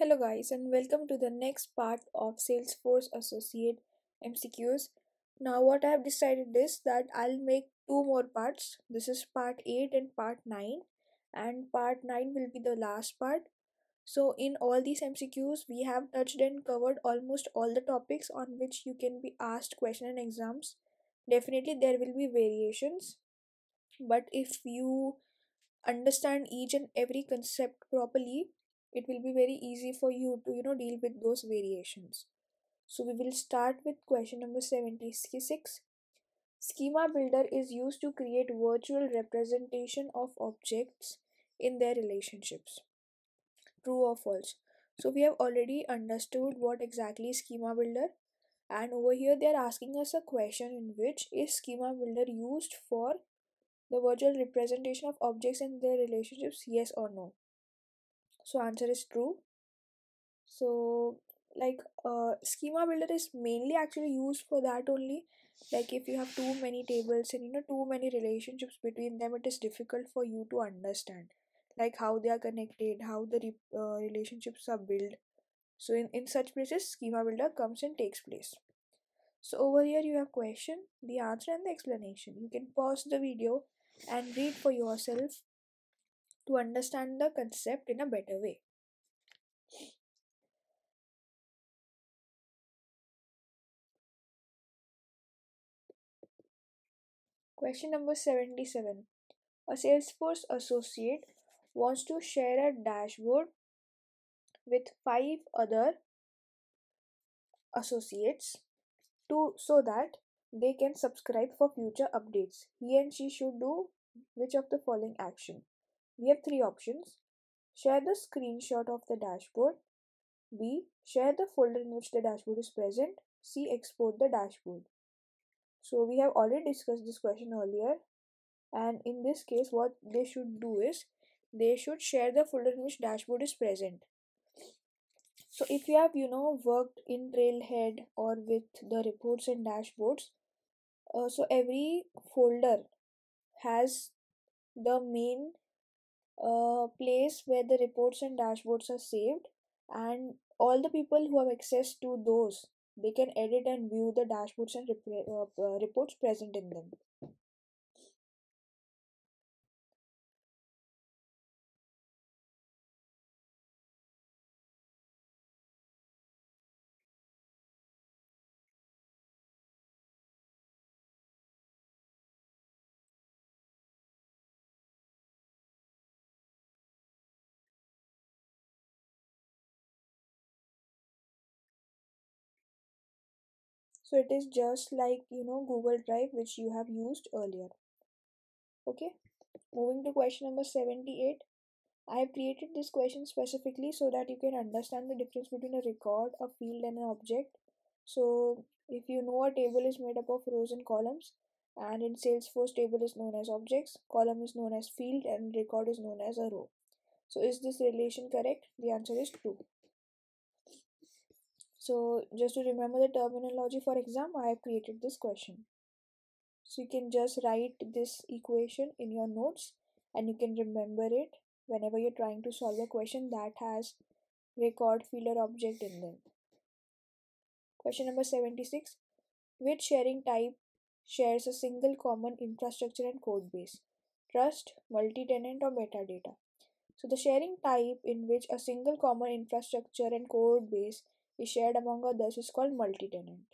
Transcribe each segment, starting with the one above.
Hello guys and welcome to the next part of Salesforce Associate MCQs. Now what I have decided is that I'll make two more parts. This is part 8 and part 9 and part 9 will be the last part. So in all these MCQs we have touched and covered almost all the topics on which you can be asked question in exams. Definitely there will be variations but if you understand each and every concept properly it will be very easy for you to you know deal with those variations. So we will start with question number 76 schema builder is used to create virtual representation of objects in their relationships. True or false? So we have already understood what exactly schema builder and over here they are asking us a question in which is schema builder used for the virtual representation of objects and their relationships yes or no so answer is true. So like uh, schema builder is mainly actually used for that only. Like if you have too many tables and you know too many relationships between them it is difficult for you to understand like how they are connected how the re- uh, relationships are built. So in, in such places schema builder comes and takes place. So over here you have question the answer and the explanation. You can pause the video and read for yourself to understand the concept in a better way. Question number 77. A Salesforce associate wants to share a dashboard with five other associates to so that they can subscribe for future updates. He and she should do which of the following action? We have three options. Share the screenshot of the dashboard. B. Share the folder in which the dashboard is present. C. Export the dashboard. So we have already discussed this question earlier and in this case what they should do is they should share the folder in which dashboard is present. So if you have you know worked in Trailhead or with the reports and dashboards uh, so every folder has the main uh, place where the reports and dashboards are saved and all the people who have access to those they can edit and view the dashboards and rep- uh, uh, reports present in them so it is just like you know google drive which you have used earlier. Okay? Moving to question number 78 i have created this question specifically so that you can understand the difference between a record a field and an object. So if you know a table is made up of rows and columns and in salesforce table is known as objects column is known as field and record is known as a row. So is this relation correct? The answer is true so just to remember the terminology for exam, I have created this question. So you can just write this equation in your notes and you can remember it whenever you're trying to solve a question that has record field or object in them. Question number 76. Which sharing type shares a single common infrastructure and code base? Trust, multi-tenant or metadata? So the sharing type in which a single common infrastructure and code base is shared among others is called multi-tenant.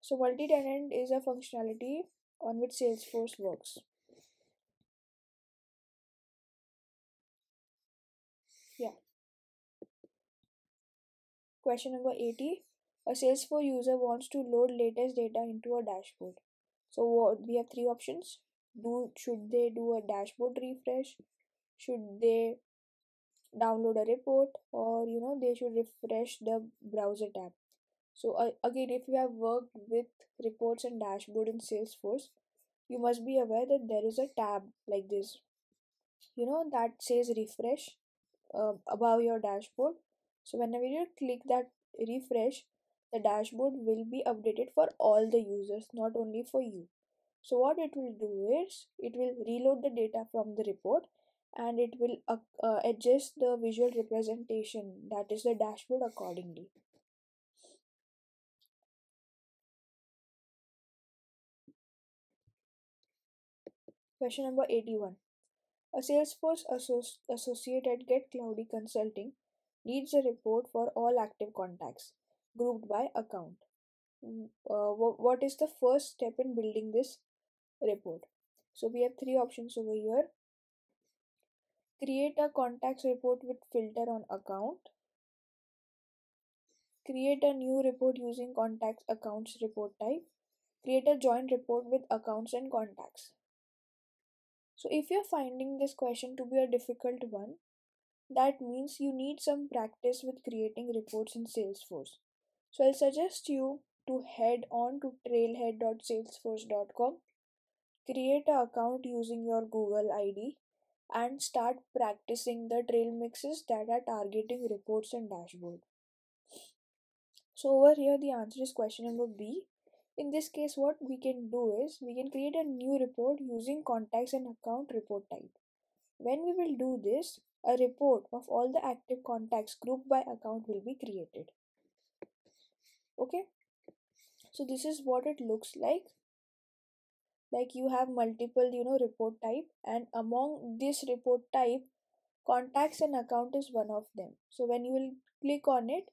So multi-tenant is a functionality on which Salesforce works. Yeah. Question number 80. A Salesforce user wants to load latest data into a dashboard. So what, we have three options. Do should they do a dashboard refresh? Should they download a report or you know they should refresh the browser tab. So uh, again if you have worked with reports and dashboard in salesforce you must be aware that there is a tab like this. You know that says refresh uh, above your dashboard. So whenever you click that refresh the dashboard will be updated for all the users not only for you. So what it will do is it will reload the data from the report and it will uh, uh, adjust the visual representation that is the dashboard accordingly. Question number 81 a salesforce Associ- associate at get cloudy consulting needs a report for all active contacts grouped by account. Mm, uh, wh- what is the first step in building this report? So we have three options over here create a contacts report with filter on account. Create a new report using contacts accounts report type. Create a joint report with accounts and contacts. So if you're finding this question to be a difficult one that means you need some practice with creating reports in salesforce. So i'll suggest you to head on to trailhead.salesforce.com create an account using your google id and start practicing the trail mixes that are targeting reports and dashboard. So over here the answer is question number B. In this case what we can do is we can create a new report using contacts and account report type. When we will do this, a report of all the active contacts grouped by account will be created. Okay. So this is what it looks like like you have multiple you know report type and among this report type contacts and account is one of them. So when you will click on it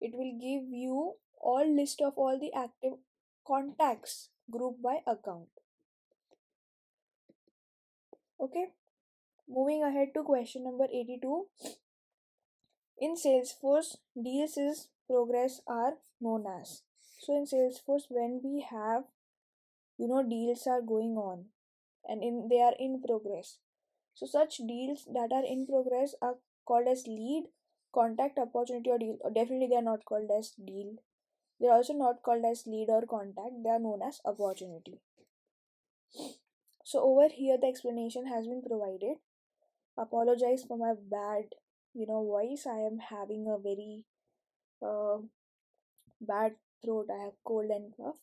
it will give you all list of all the active contacts grouped by account. Okay? Moving ahead to question number 82 in salesforce deals progress are known as. So in salesforce when we have you know deals are going on and in they are in progress. So such deals that are in progress are called as lead contact opportunity or deal or definitely they are not called as deal. They're also not called as lead or contact. They are known as opportunity. So over here the explanation has been provided. Apologize for my bad you know voice. I am having a very uh, bad throat. I have cold and cough.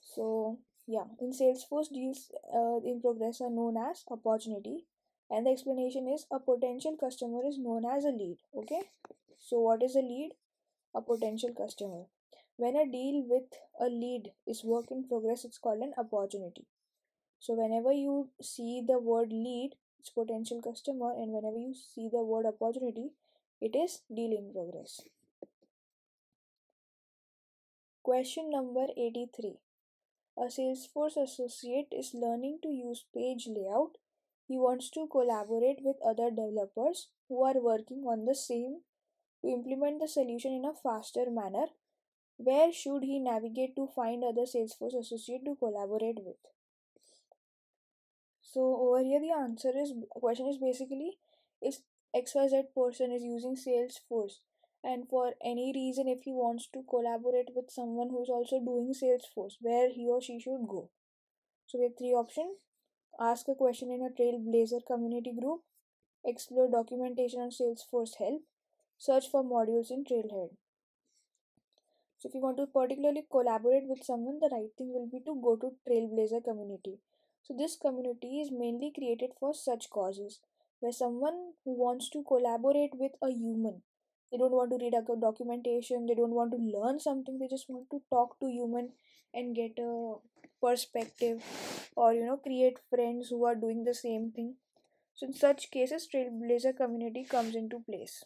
So yeah in salesforce deals uh, in progress are known as opportunity and the explanation is a potential customer is known as a lead okay? So what is a lead? A potential customer. When a deal with a lead is work in progress it's called an opportunity. So whenever you see the word lead it's potential customer and whenever you see the word opportunity it is deal in progress. Question number 83 a Salesforce associate is learning to use page layout. He wants to collaborate with other developers who are working on the same to implement the solution in a faster manner. Where should he navigate to find other Salesforce associate to collaborate with? So over here the answer is question is basically if XYZ person is using Salesforce and for any reason if he wants to collaborate with someone who is also doing salesforce where he or she should go. So we have three options. Ask a question in a trailblazer community group. Explore documentation on salesforce help. Search for modules in trailhead. So if you want to particularly collaborate with someone the right thing will be to go to trailblazer community. So this community is mainly created for such causes where someone who wants to collaborate with a human they don't want to read a documentation they don't want to learn something they just want to talk to human and get a perspective or you know create friends who are doing the same thing. So in such cases trailblazer community comes into place.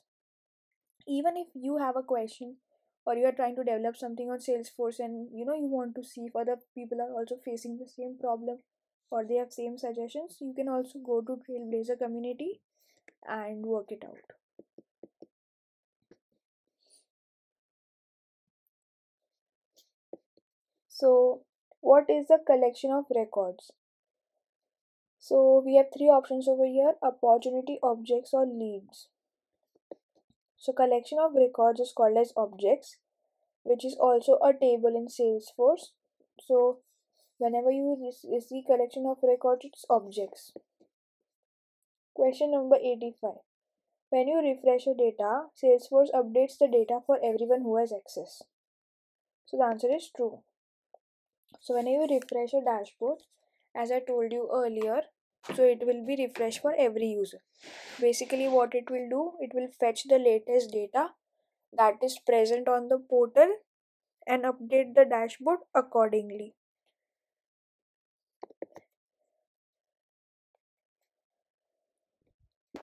Even if you have a question or you are trying to develop something on salesforce and you know you want to see if other people are also facing the same problem or they have same suggestions you can also go to trailblazer community and work it out So, what is the collection of records? So, we have three options over here opportunity, objects, or leads. So, collection of records is called as objects, which is also a table in Salesforce. So, whenever you see collection of records, it's objects. Question number 85. When you refresh a data, Salesforce updates the data for everyone who has access. So the answer is true. So when you refresh a dashboard, as I told you earlier, so it will be refreshed for every user. Basically what it will do it will fetch the latest data that is present on the portal and update the dashboard accordingly